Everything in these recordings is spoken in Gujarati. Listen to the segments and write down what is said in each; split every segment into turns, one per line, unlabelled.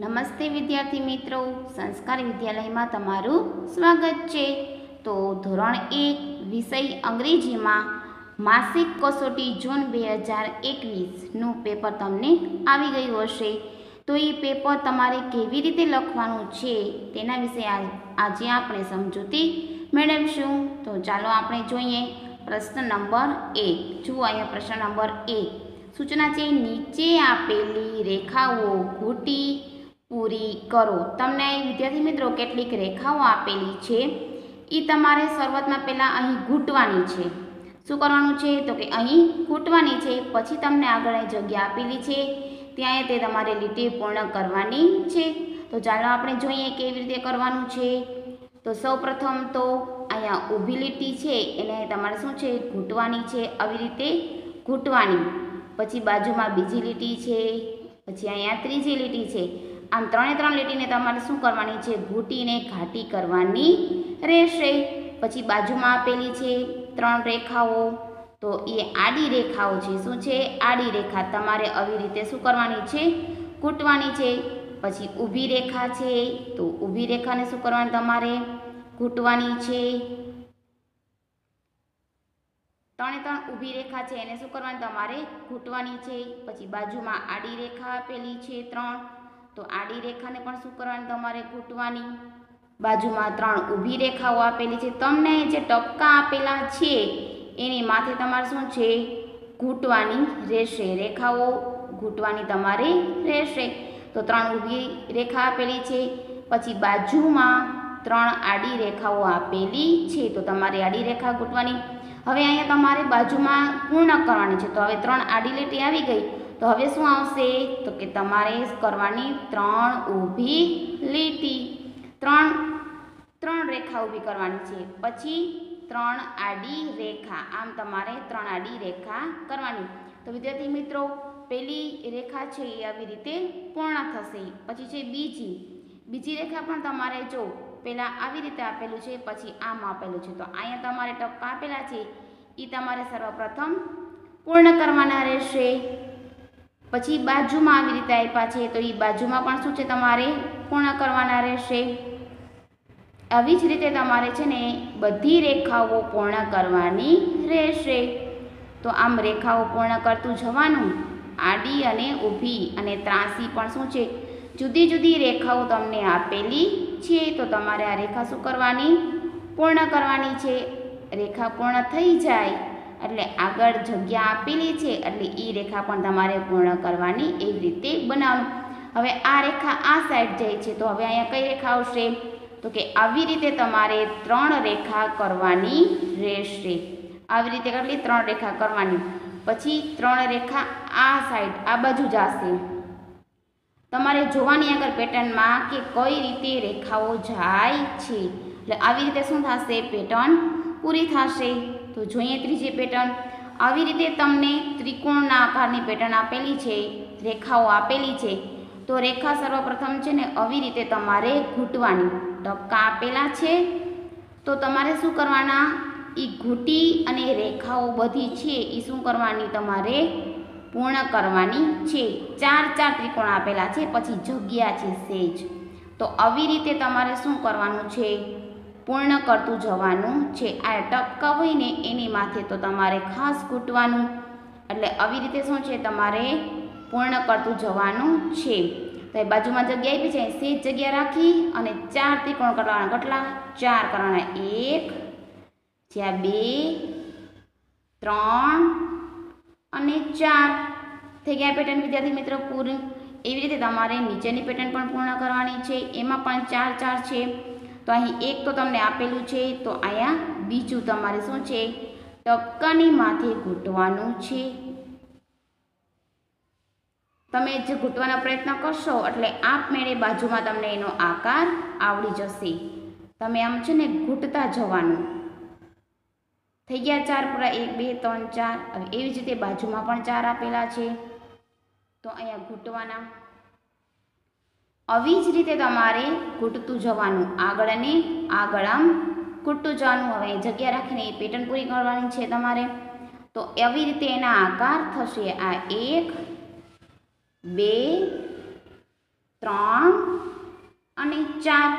નમસ્તે વિદ્યાર્થી મિત્રો. સંસ્કાર વિદ્યાલયમાં તમારું સ્વાગત છે. તો ધોરણ એક, વિષય અંગ્રેજીમાં માસિક કસોટી જૂન બે હજાર એકવીસનું પેપર તમને આવી ગયું હશે. તો એ પેપર તમારે કેવી રીતે લખવાનું છે તેના વિશે આજે આપણે સમજૂતી મેળવીશું. તો ચાલો આપણે જોઈએ પ્રશ્ન નંબર એક. જુઓ અહીંયા પ્રશ્ન નંબર એક. સૂચના છે, નીચે આપેલી રેખાઓ ઘૂંટી પૂરી કરો. તમને વિદ્યાર્થી મિત્રો કેટલીક રેખાઓ આપેલી છે. એ તમારે શરૂઆતમાં પહેલાં અહીં ઘૂંટવાની છે. શું કરવાનું છે? તો કે અહીં ઘૂંટવાની છે. પછી તમને આગળ જગ્યા આપેલી છે. ત્યાં તે તમારે લીટી પૂર્ણ કરવાની છે. તો ચાલો આપણે જોઈએ કેવી રીતે કરવાનું છે. તો સૌપ્રથમ તો અહીંયા ઊભી લીટી છે. એને તમારે શું છે? ઘૂંટવાની છે. આવી રીતે ઘૂંટવાની. પછી બાજુમાં બીજી લીટી છે. પછી અહીંયા ત્રીજી લીટી છે. આમ ત્રણે ત્રણ લીટીને તમારે શું કરવાની છે? ઘૂંટીને ઘાટી કરવાની રહેશે. પછી બાજુમાં આપેલી છે ત્રણ રેખાઓ. તો એ આડી રેખાઓ છે. શું છે? આડી રેખા. તમારે આવી રીતે શું કરવાની છે? ઘૂંટવાની છે. પછી ઊભી રેખા છે. તો ઊભી રેખાને શું કરવાની તમારે? ઘૂંટવાની છે. ત્રણે ત્રણ ઊભી રેખા છે. એને શું કરવાની? તમારે ઘૂંટવાની છે. પછી બાજુમાં આડી રેખા આપેલી છે ત્રણ. તો આડી રેખાને પણ શું કરવાની તમારે ઘૂંટવાની બાજુમાં ત્રણ ઊભી રેખાઓ આપેલી છે. તમને જે ટપકા આપેલા છે, એની માથે તમારે શું છે? ઘૂંટવાની રહેશે. રેખાઓ ઘૂંટવાની તમારે રહેશે. તો ત્રણ ઊભી રેખા આપેલી છે. પછી બાજુમાં ત્રણ આડી રેખાઓ આપેલી છે. તો તમારે આડી રેખા ઘૂંટવાની. હવે અહીંયા તમારે બાજુમાં પૂર્ણ કરવાની છે. તો હવે ત્રણ આડી લીટી આવી ગઈ. તો હવે શું આવશે? તો કે તમારે કરવાની ત્રણ ઊભી લીટી. ત્રણ ત્રણ રેખા ઊભી કરવાની છે. પછી ત્રણ આડી રેખા. આમ તમારે ત્રણ આડી રેખા કરવાની. તો વિદ્યાર્થી મિત્રો પહેલી રેખા છે એ આવી રીતે પૂર્ણ થશે. પછી છે બીજી. બીજી રેખા પણ તમારે જો પહેલાં આવી રીતે આપેલું છે, પછી આમ આપેલું છે. તો અહીંયા તમારે ટપકા આપેલા છે. એ તમારે સર્વપ્રથમ પૂર્ણ કરવાના રહેશે. પછી બાજુમાં આવી રીતે આપ્યા છે, તો એ બાજુમાં પણ શું છે તમારે પૂર્ણ કરવાના રહેશે? આવી જ રીતે તમારે છે ને બધી રેખાઓ પૂર્ણ કરવાની રહેશે. તો આમ રેખાઓ પૂર્ણ કરતું જવાનું, આડી અને ઊભી, અને ત્રાસી પણ શું છે? જુદી જુદી રેખાઓ તમને આપેલી છે, તો તમારે આ રેખા શું કરવાની? પૂર્ણ કરવાની છે. રેખા પૂર્ણ થઈ જાય, એટલે આગળ જગ્યા આપેલી છે, એટલે રેખા પણ તમારે પૂર્ણ કરવાની એવી રીતે બનાવવાનું. હવે આ રેખા આ સાઈડ જાય છે, તો હવે અહીંયા કઈ રેખા આવશે? તો કે આવી રીતે તમારે ત્રણ રેખા કરવાની રહેશે. આવી રીતે કેટલી? ત્રણ રેખા કરવાની. પછી ત્રણ રેખા આ સાઈડ આ બાજુ જશે. તમારે જોવાની આગળ પેટર્નમાં કે કઈ રીતે રેખાઓ જાય છે. એટલે આવી રીતે શું થશે? પેટર્ન પૂરી થશે. તો જોઈએ ત્રીજી પેટર્ન આવી રીતે તમને ત્રિકોણના આકારની પેટર્ન આપેલી છે, રેખાઓ આપેલી છે. તો રેખા સર્વપ્રથમ છે ને આવી રીતે તમારે ઘૂંટવાની ટપકા આપેલા છે. તો તમારે શું કરવાના? એ ઘૂંટી અને રેખાઓ બધી છે એ શું કરવાની તમારે? પૂર્ણ કરવાની છે. ચાર ચાર ત્રિકોણ આપેલા છે, પછી જગ્યા છે, સેજ. તો આવી રીતે તમારે શું કરવાનું છે? પૂર્ણ કરતું જવાનું છે. આ ટપકા હોય ને એની માથે તો તમારે ખાસ ઘૂંટવાનું. એટલે આવી રીતે શું છે? તમારે પૂર્ણ કરતું જવાનું છે. તો એ બાજુમાં જગ્યા આપી છે. સેજ જગ્યા રાખી અને ચાર ત્રિકોણ કરવાના. કેટલા? ચાર કરવાના. એક, જ્યાં બે, ત્રણ અને ચાર. થઈ ગયા પેટર્ન, વિદ્યાર્થી મિત્રો પૂરી એવી રીતે તમારે નીચેની પેટર્ન પણ પૂર્ણ કરવાની છે. એમાં પણ ચાર ચાર છે. તો અહીં એક તો તમને આપેલું છે, તો અહીંયા બીજું તમારે શું છે? ટપકાની માથે ઘૂંટવાનું છે. તમે જે ઘૂંટવાનો પ્રયત્ન કરશો, એટલે આપમેળે બાજુમાં તમને એનો આકાર આવડી જશે. તમે આમ છે ને ઘૂંટતા જવાનું. થઈ ગયા ચાર પૂરા એક, બે, ત્રણ, ચાર, હવે એવી જ રીતે બાજુમાં પણ ચાર આપેલા છે. તો અહીંયા ઘૂંટવાના. આવી જ રીતે તમારે ઘૂંટતું જવાનું. આગળ અને આગળ આમ ઘૂંટતું જવાનું. હવે જગ્યા રાખીને એ પેટર્ન પૂરી કરવાની છે તમારે. તો એવી રીતે એના આકાર થશે આ એક, બે, ત્રણ અને ચાર.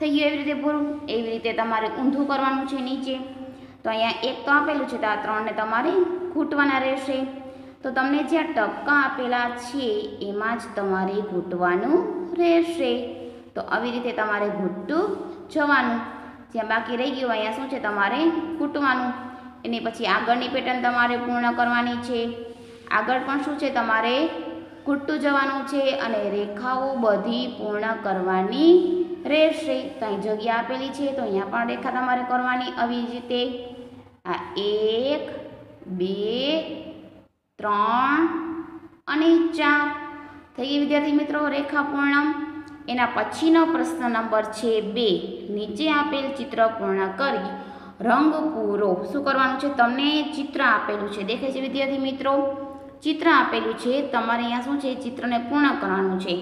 થઈ ગયું એવી રીતે પૂરું. એવી રીતે તમારે ઊંધું કરવાનું છે નીચે. તો અહીંયા એક તો આપેલું છે તો આ ત્રણને તમારે ઘૂંટવાના રહેશે. તો તમને જ્યાં ટપકા આપેલા છે, એમાં જ તમારે ઘૂંટવાનું રહેશે. તો આવી રીતે તમારે ઘૂંટતું જવાનું. જ્યાં બાકી રહી ગયું, અહીંયા શું છે? તમારે ઘૂંટવાનું. એની પછી આગળની પેટર્ન તમારે પૂર્ણ કરવાની છે. આગળ પણ શું છે? તમારે ઘૂંટતું જવાનું છે અને રેખાઓ બધી પૂર્ણ કરવાની રહેશે. કંઈ જગ્યા આપેલી છે, તો અહીંયા પણ રેખા તમારે કરવાની આવી રીતે. આ એક, બે ત્રણ અને ચાર. થઈ ગઈ વિદ્યાર્થી મિત્રો રેખા પૂર્ણ એના પછીનો પ્રશ્ન નંબર છે બે. નીચે આપેલ ચિત્ર પૂર્ણ કરી રંગ પૂરો. શું કરવાનું છે? તમને ચિત્ર આપેલું છે. દેખાય છે વિદ્યાર્થી મિત્રો? ચિત્ર આપેલું છે. તમારે અહીંયા શું છે? ચિત્રને પૂર્ણ કરવાનું છે.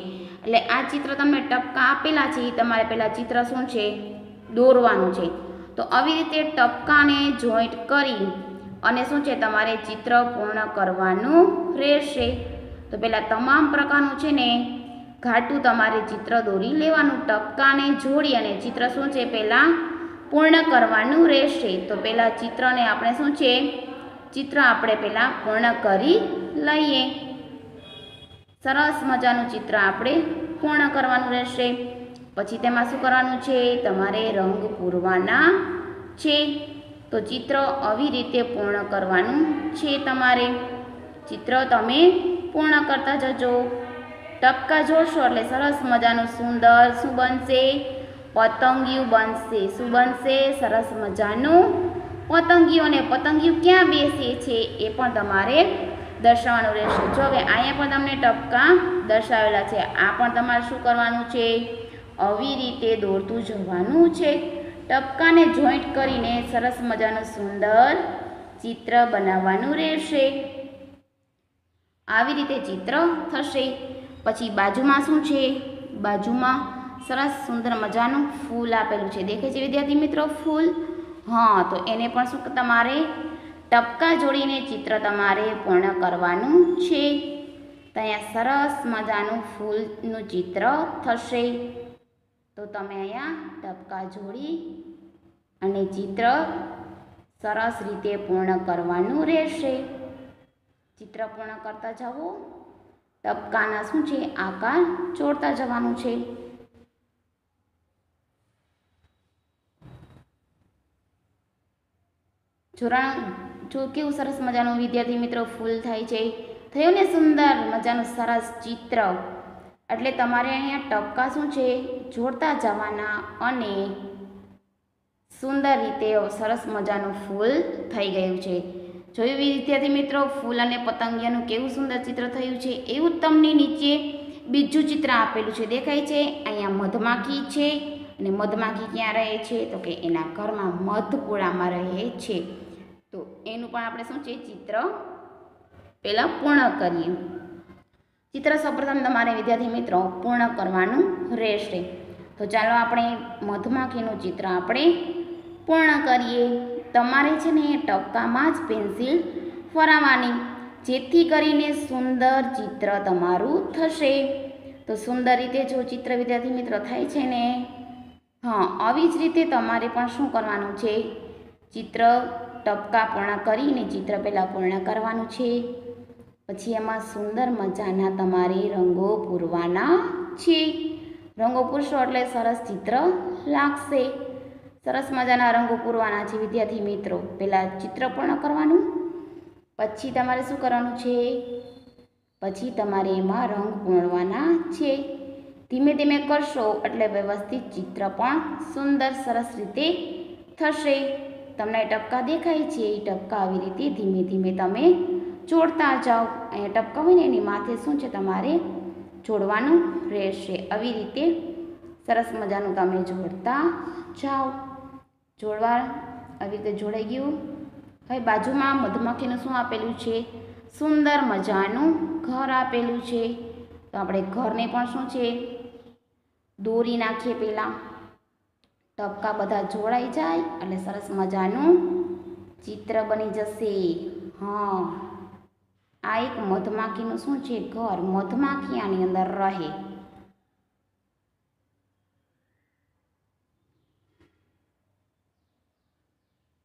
એટલે આ ચિત્ર તમને ટપકા આપેલા છે. એ તમારે પહેલાં ચિત્ર શું છે? દોરવાનું છે. તો આવી રીતે ટપકાને જોઈન્ટ કરી અને શું છે, તમારે ચિત્ર પૂર્ણ કરવાનું રહેશે. તો પહેલાં તમામ પ્રકારનું છે ને, ઘાટું તમારે ચિત્ર દોરી લેવાનું, ટપકાને જોડી અને ચિત્ર શું છે પહેલાં પૂર્ણ કરવાનું રહેશે. તો પહેલાં ચિત્રને આપણે શું છે, ચિત્ર આપણે પહેલાં પૂર્ણ કરી લઈએ. સરસ મજાનું ચિત્ર આપણે પૂર્ણ કરવાનું રહેશે. પછી તેમાં શું કરવાનું છે, તમારે રંગ પૂરવાના છે. તો ચિત્ર આવી રીતે પૂર્ણ કરવાનું છે તમારે. ચિત્ર તમે પૂર્ણ કરતા જજો. ટપકા જોડશો એટલે સરસ મજાનું સુંદર શું બનશે? પતંગિયું બનશે. શું બનશે? સરસ મજાનું પતંગિયું. અને પતંગિયું ક્યાં બેસે છે એ પણ તમારે દર્શાવવાનું રહેશે. જો હવે અહીંયા પણ તમને ટપકા દર્શાવેલા છે, આ પણ તમારે શું કરવાનું છે? આવી રીતે દોરતું જવાનું છે. ટપકાને જોઈન્ટ કરીને સરસ મજાનું સુંદર ચિત્ર બનાવવાનું રહેશે. આવી રીતે ચિત્ર થશે. પછી બાજુમાં શું છે? બાજુમાં સરસ સુંદર મજાનું ફૂલ આપેલું છે. દેખે છે વિદ્યાર્થી મિત્રો ફૂલ? હા, તો એને પણ શું તમારે ટપકા જોડીને ચિત્ર તમારે પૂર્ણ કરવાનું છે. ત્યાં સરસ મજાનું ફૂલનું ચિત્ર થશે. તો તમે અહીંયા ટપકા જોડી અને ચિત્ર સરસ રીતે પૂર્ણ કરવાનું રહેશે. ચિત્ર પૂર્ણ કરતા જાઓ. ટપકાના શું છે? આકાર જોડતા જવાનું છે. જોડાણ જો કેવું સરસ મજાનું વિદ્યાર્થી મિત્રો ફૂલ થાય છે. થયું ને સુંદર મજાનું સરસ ચિત્ર. એટલે તમારે અહીંયા ટપકા શું છે? જોડતા જવાના અને સુંદર રીતે સરસ મજાનું ફૂલ થઈ ગયું છે. જોયું વિદ્યાર્થી મિત્રો, ફૂલ અને પતંગિયાનું કેવું સુંદર ચિત્ર થયું છે, એવું તમને નીચે બીજું ચિત્ર આપેલું છે. દેખાય છે? અહીંયા મધમાખી છે અને મધમાખી ક્યાં રહે છે? તો કે એના ઘરમાં મધપોળામાં રહે છે. તો એનું પણ આપણે શું છે? ચિત્ર પહેલાં પૂર્ણ કરીએ. ચિત્ર સૌપ્રથમ તમારે વિદ્યાર્થી મિત્રો પૂર્ણ કરવાનું રહેશે. તો ચાલો આપણે મધમાખીનું ચિત્ર આપણે પૂર્ણ કરીએ. તમારે છે ને ટપકામાં જ પેન્સિલ ફરાવવાની, જેથી કરીને સુંદર ચિત્ર તમારું થશે. તો સુંદર રીતે જો ચિત્ર વિદ્યાર્થી મિત્રો થાય છે ને, હા, આવી જ રીતે તમારે પણ શું કરવાનું છે? ચિત્ર ટપકા પૂર્ણ કરીને ચિત્ર પહેલાં પૂર્ણ કરવાનું છે. પછી એમાં સુંદર મજાના તમારે રંગો પૂરવાના છે. રંગો પૂરશો એટલે સરસ ચિત્ર લાગશે. સરસ મજાના રંગો પૂરવાના છે વિદ્યાર્થી મિત્રો. પહેલાં ચિત્ર પૂર્ણ કરવાનું. પછી તમારે શું કરવાનું છે? પછી તમારે એમાં રંગ પૂરવાના છે. ધીમે ધીમે કરશો એટલે વ્યવસ્થિત ચિત્ર પણ સુંદર સરસ રીતે થશે. તમને ટપકા દેખાય છે. એ ટપકા આવી રીતે ધીમે ધીમે તમે જોડતા જાઓ. અહીંયા ટપકા હોય એની માથે શું છે તમારે જોડવાનું રહેશે. આવી રીતે સરસ મજાનું તમે જોડતા જાઓ. જોડવા આવી રીતે જોડાઈ ગયું. હવે બાજુમાં મધમાખીનું શું આપેલું છે? સુંદર મજાનું ઘર આપેલું છે. તો આપણે ઘરને પણ શું છે? દોરી નાખીએ પહેલાં. ટપકા બધા જોડાઈ જાય એટલે સરસ મજાનું ચિત્ર બની જશે. હા. આ એક મધમાખીનું શું છે? ઘર. મધમાખી આની અંદર રહે.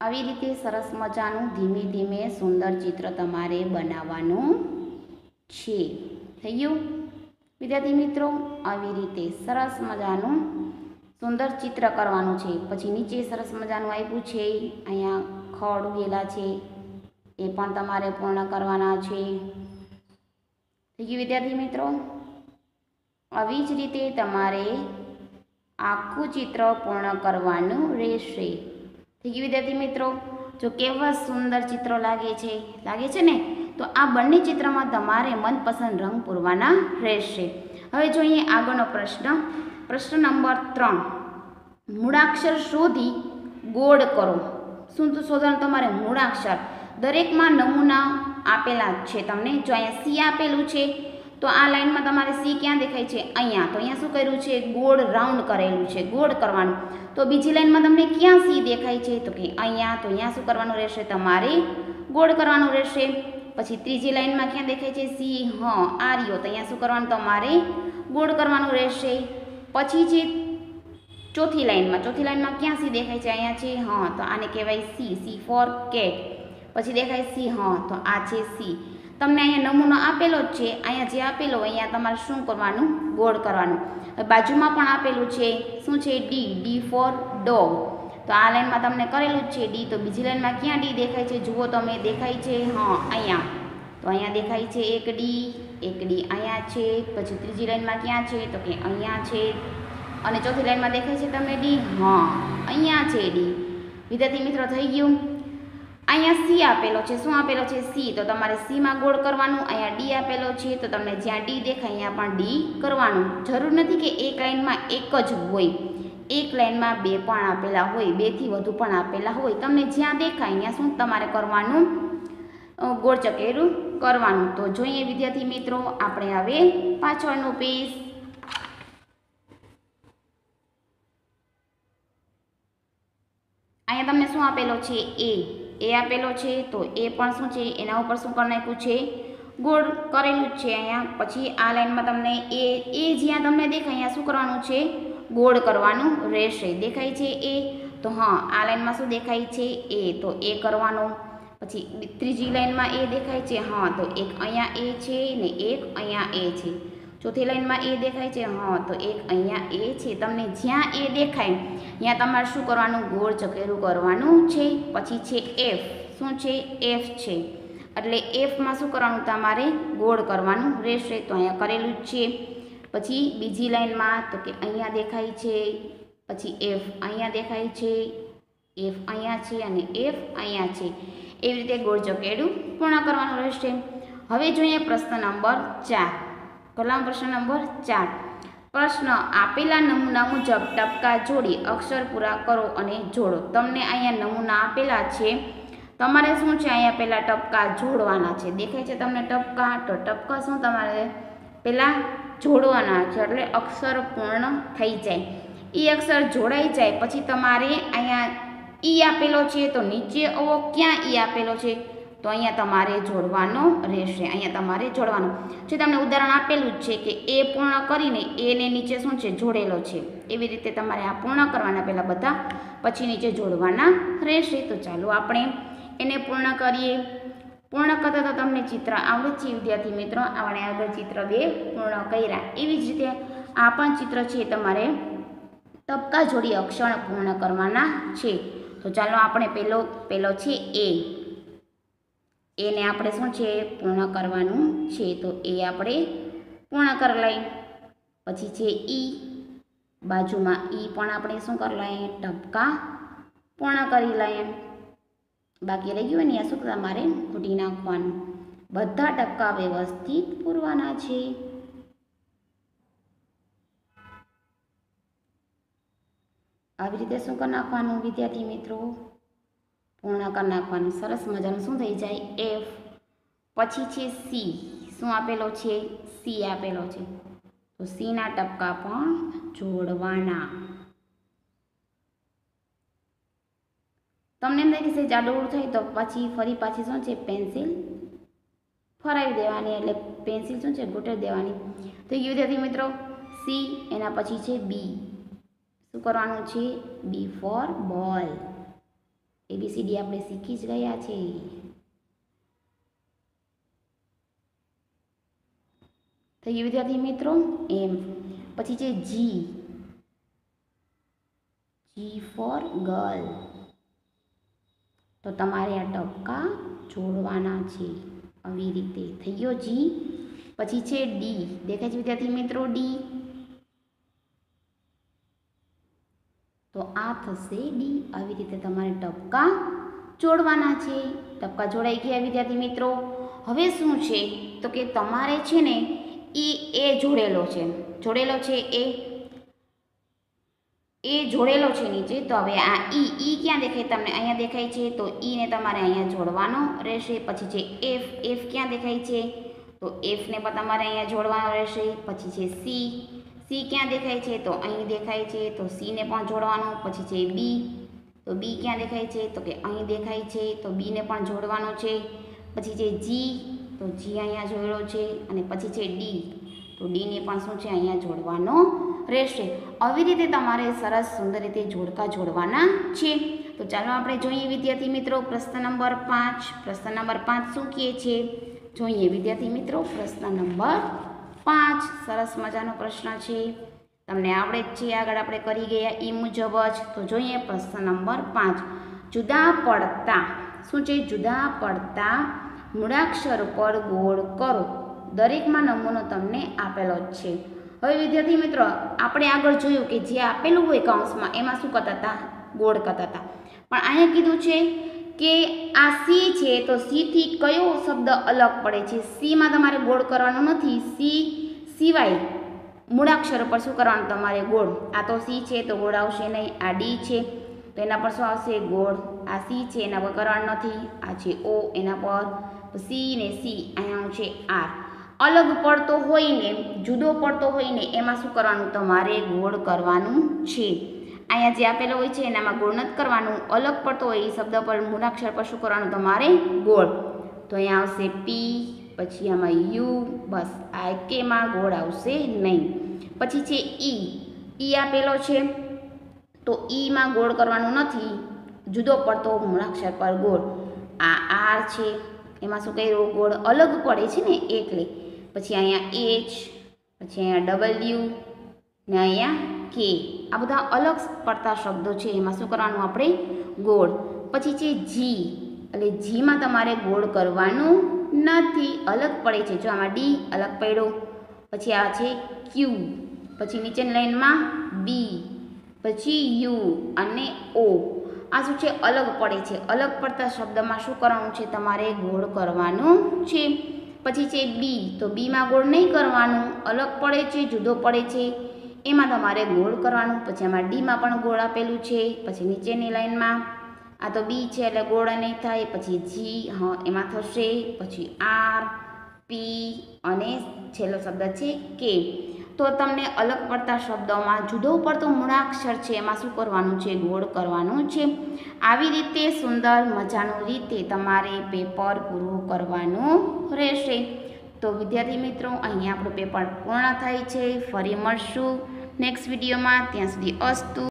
આવી રીતે સરસ મજાનું ધીમે ધીમે સુંદર ચિત્ર તમારે બનાવવાનું છે. થઈ ગયું? વિદ્યાર્થી મિત્રો, આવી રીતે સરસ મજાનું સુંદર ચિત્ર કરવાનું છે. પછી નીચે સરસ મજાનું આપ્યું છે. અહીંયા ખડ ઉગેલા છે. એ પણ તમારે પૂર્ણ કરવાના છે. થઈ ગયું વિદ્યાર્થી મિત્રો, આવી જ રીતે તમારે આખું ચિત્ર પૂર્ણ કરવાનું રહેશે. થઈ ગયું વિદ્યાર્થી મિત્રો, જો કેવા સુંદર ચિત્રો લાગે છે લાગે છે ને? તો આ બંને ચિત્રમાં તમારે મનપસંદ રંગ પૂરવાના રહેશે. હવે જોઈએ આગળનો પ્રશ્ન. પ્રશ્ન નંબર ત્રણ. મૂળાક્ષર શોધી ગોળ કરો. શું તો શોધવાનું તમારે મૂળાક્ષર. દરેકમાં નમૂના આપેલા જ છે. તમને જો અહીંયા સી આપેલું છે, તો આ લાઇનમાં તમારે સી ક્યાં દેખાય છે? અહીંયા. તો અહીંયા શું કર્યું છે? ગોળ રાઉન્ડ કરેલું છે. ગોળ કરવાનું. તો બીજી લાઇનમાં તમને ક્યાં સી દેખાય છે? તો કે અહીંયા. તો અહીંયા શું કરવાનું રહેશે? તમારે ગોળ કરવાનું રહેશે. પછી ત્રીજી લાઈનમાં ક્યાં દેખાય છે? સી. હ આર્યો તો અહીંયા શું કરવાનું? તમારે ગોળ કરવાનું રહેશે. પછી જે ચોથી લાઇનમાં. ચોથી લાઈનમાં ક્યાં સી દેખાય છે? અહીંયા છે. હ, તો આને કહેવાય સી. C four cat. પછી દેખાય સી, હ, તો આ છે સી. તમને અહીંયા નમૂનો આપેલો જ છે. અહીંયા જે આપેલો અહીંયા તમારે શું કરવાનું? ગોળ કરવાનું. બાજુમાં પણ આપેલું છે. શું છે? ડી ડી ફોર ડોગ તો આ લાઈનમાં તમને કરેલું જ છે ડી તો બીજી લાઈનમાં ક્યાં ડી દેખાય છે? જુઓ તમે દેખાય છે, હા, અહીંયા. તો અહીંયા દેખાય છે એક ડી એક ડી અહીંયા છે. પછી ત્રીજી લાઈનમાં ક્યાં છે? તો કે અહીંયા છે. અને ચોથી લાઈનમાં દેખાય છે તમને ડી હા, અહીંયા છે ડી વિદ્યાર્થી મિત્રો, થઈ ગયું? અહીંયા સી આપેલો છે. શું આપેલો છે? સી. તો તમારે સીમાં ગોળ કરવાનું, અહીંયા ડી આપેલો છે. તો તમને જ્યાં ડી દેખાય, અહીંયા પણ ડી કરવાનું. જરૂર નથી કે એક લાઈનમાં એક જ હોય. એક લાઈનમાં બે પણ આપેલા હોય બેથી વધુ પણ આપેલા હોય. તમને જ્યાં દેખાય, અહીંયા શું તમારે કરવાનું? ગોળ ચકેરું કરવાનું. તો જોઈએ વિદ્યાર્થી મિત્રો, આપણે હવે પાછળનું પેજ. અહીંયા તમને શું આપેલો છે? એ. એ આપેલો છે, તો એ પણ શું છે, એના ઉપર શું કરી નાખ્યું છે? ગોળ કરેલું જ છે અહીંયા. પછી આ લાઈનમાં તમને એ એ જ્યાં તમને દેખાય, અહીંયા શું કરવાનું છે? ગોળ કરવાનું રહેશે. દેખાય છે એ? તો હા, આ લાઈનમાં શું દેખાય છે? એ. તો એ કરવાનું. પછી ત્રીજી લાઈનમાં એ દેખાય છે, હા, તો એક અહીંયા એ છે ને એક અહીંયા એ છે. ચોથી લાઈનમાં એ દેખાય છે, હા, તો એક અહીંયા એ છે, તમને જ્યાં એ દેખાય, ત્યાં તમારે શું કરવાનું? ગોળ ચકેરું કરવાનું છે, પછી છે એફ શું છે? એફ છે. એટલે એફમાં શું કરવાનું? તમારે ગોળ કરવાનું રહેશે, તો અહીંયા કરેલું જ છે. પછી બીજી લાઈનમાં તો કે અહીંયા દેખાય છે, પછી એફ અહીંયા દેખાય છે એફ અહીંયા છે અને એફ અહીંયા છે. એવી રીતે ગોળ ચકેડું પૂર્ણ કરવાનું રહેશે. હવે જોઈએ પ્રશ્ન નંબર ચાર. કલામ પ્રશ્ન નંબર ચાર. પ્રશ્ન, આપેલા નમૂના મુજબ ટપકા જોડી અક્ષર પૂરા કરો અને જોડો. તમને અહીંયા નમૂના આપેલા છે. તમારે શું છે? અહીંયા પહેલાં ટપકા જોડવાના છે. દેખાય છે તમને ટપકા? તો ટપકા શું? તમારે પહેલાં જોડવાના છે એટલે અક્ષર પૂર્ણ થઈ જાય. એ અક્ષર જોડાઈ જાય. પછી તમારે અહીંયા ઈ આપેલો છે તો નીચે અવો ક્યાં ઈ આપેલો છે? તો અહીંયા તમારે જોડવાનો રહેશે, અહીંયા તમારે જોડવાનો. જે તમને ઉદાહરણ આપેલું જ છે કે એ પૂર્ણ કરીને એને નીચે શું છે? જોડેલો છે. એવી રીતે તમારે આ પૂર્ણ કરવાના પહેલાં બધા, પછી નીચે જોડવાના રહેશે. તો ચાલો આપણે એને પૂર્ણ કરીએ. પૂર્ણ કરતા તો તમને ચિત્ર આવડે છે, વિદ્યાર્થી મિત્રો. આપણે આગળ ચિત્ર બે પૂર્ણ કર્યા. એવી જ રીતે આ પણ ચિત્ર છે તમારે તબકા જોડી અક્ષર પૂર્ણ કરવાના છે. તો ચાલો આપણે પહેલો પહેલો છે એ. એને આપણે શું છે? પૂર્ણ કરવાનું છે. તો એ આપણે પૂર્ણ કરી લઈએ. પછી છે ઈ. બાજુમાં ઈ પણ આપણે શું કરી લઈએ? ટપકા પૂર્ણ કરી લઈએ. બાકી રહી ગયું ને આ શું તમારે ઘૂટી નાખવાનું. બધા ટપકા વ્યવસ્થિત પૂરવાના છે. આવી રીતે શું કરી નાખવાનું વિદ્યાર્થી મિત્રો? પૂર્ણ કરી નાખવાનું. સરસ મજાનું. શું થઈ જાય? એફ પછી છે સી શું આપેલો છે? સી આપેલો છે. તો સીના ટપકા પણ જોડવાના. તમને એમ થાય કે જાડોળ થાય તો પછી ફરી પાછી શું છે? પેન્સિલ ફરાવી દેવાની એટલે પેન્સિલ શું છે? ઘૂંટી દેવાની. તો વિદ્યાર્થી મિત્રો સી એના પછી છે બી શું કરવાનું છે? બી ફોર બોલ એબીસીડી આપણે શીખી જ ગયા છે. થઈ વિદ્યાર્થી મિત્રો? એમ. પછી છે જી જી ફોર ગર્લ તો તમારે આ ટપકા જોડવાના છે. આવી રીતે. થઈ ગયો જી પછી છે ડી દેખાય છે વિદ્યાર્થી મિત્રો ડી તો આ થશે ડી આવી રીતે તમારે ટપકા જોડવાના છે. ટપકા જોડાઈ ગયા વિદ્યાર્થી મિત્રો. હવે શું છે? તો કે તમારે છે ને એ એ જોડેલો છે. જોડેલો છે એ એ જોડેલો છે નીચે. તો હવે આ ઈ ઈ ક્યાં દેખાય? તમને અહીંયા દેખાય છે. તો ઈને તમારે અહીંયા જોડવાનો રહેશે. પછી છે એફ એફ ક્યાં દેખાય છે? તો એફને પણ તમારે અહીંયા જોડવાનો રહેશે. પછી છે સી સી ક્યાં દેખાય છે? તો અહીં દેખાય છે. તો સીને પણ જોડવાનું, પછી છે બી. તો બી ક્યાં દેખાય છે? તો કે અહીં દેખાય છે. તો બીને પણ જોડવાનું છે. પછી છે જી. તો જી અહીંયા જોડ્યો છે. અને પછી છે ડી. તો ડીને પણ શું છે? અહીંયા જોડવાનો રહેશે. આવી રીતે તમારે સરસ સુંદર રીતે જોડકા જોડવાના છે. તો ચાલો આપણે જોઈએ વિદ્યાર્થી મિત્રો, પ્રશ્ન નંબર પાંચ. પ્રશ્ન નંબર પાંચ શું કહે છે? જોઈએ વિદ્યાર્થી મિત્રો, પ્રશ્ન નંબર પાંચ. સરસ મજાનો પ્રશ્ન છે. તમને આવડે જ છે, આગળ આપણે કરી ગયા એ મુજબ જ. તો જોઈએ પ્રશ્ન નંબર પાંચ. જુદા પડતા. શું છે? જુદા પડતા મૂળાક્ષર પર ગોળ કરો. દરેકમાં નમૂનો તમને આપેલો જ છે. હવે વિદ્યાર્થી મિત્રો, આપણે આગળ જોયું કે જે આપેલું હોય કૌંસમાં એમાં શું કરતા હતા? ગોળ કરતા હતા. પણ અહીંયા કીધું છે કે આ સી છે તો સીથી કયો શબ્દ અલગ પડે છે? સીમાં તમારે ગોળ કરવાનો નથી. સી સિવાય મૂળાક્ષરો પર શું કરવાનું? તમારે ગોળ. આ તો સી છે તો ગોળ આવશે નહીં. આ ડી છે તો એના પર શું આવશે? ગોળ. આ સી છે એના પર કરવાનું નથી. આ છે ઓ એના પર. સી ને સી અહીંયા છે આર. અલગ પડતો હોય ને, જુદો પડતો હોય ને, એમાં શું કરવાનું? તમારે ગોળ કરવાનું છે. અહીંયા જે આપેલો હોય છે, એનામાં ગોળ નથી કરવાનું. અલગ પડતો હોય એ શબ્દ પર મૂળાક્ષર પર શું કરવાનું? તમારે ગોળ. તો અહીંયા આવશે પી પછી આમાં યુ બસ આ કેમાં ગોળ આવશે નહીં. પછી છે ઈ ઈ આપેલો છે, તો ઈમાં ગોળ કરવાનું નથી. જુદો પડતો મૂળાક્ષર પર ગોળ. આ આર છે, એમાં શું કર્યું? ગોળ અલગ પડે છે ને એટલે. પછી અહીંયા એચ પછી અહીંયા ડબલ્યુ ને અહીંયા કે આ બધા અલગ પડતા શબ્દો છે. એમાં શું કરવાનું આપણે? ગોળ. પછી છે જી. એટલે જીમાં તમારે ગોળ કરવાનું નથી. અલગ પડે છે. જો આમાં ડી અલગ પડ્યો. પછી આ છે ક્યુ. પછી નીચેની લાઈનમાં બી. પછી યુ અને ઓ. આ શું છે? અલગ પડે છે. અલગ પડતા શબ્દમાં શું કરવાનું છે? તમારે ગોળ કરવાનું છે. પછી છે બી. તો બીમાં ગોળ નહીં કરવાનું. અલગ પડે છે, જુદો પડે છે. એમાં તમારે ગોળ કરવાનું, પછી આમાં ડીમાં પણ ગોળ આપેલું છે, પછી નીચેની લાઇનમાં આ તો બી છે એટલે ગોળ નહીં થાય, પછી જી, હ, એમાં થશે, પછી આર, પી અને છેલ્લો શબ્દ છે કે. તો તમને અલગ પડતા શબ્દોમાં જુદો પડતો મૂળાક્ષર છે, એમાં શું કરવાનું છે? ગોળ કરવાનું છે. આવી રીતે સુંદર મજાનું રીતે તમારે પેપર પૂરું કરવાનું રહેશે. તો વિદ્યાર્થી મિત્રો અહીંયા આપણું પેપર પૂર્ણ થાય છે. ફરી મળશું નેક્સ્ટ વિડીયોમાં ત્યાં સુધી અસ્તુ.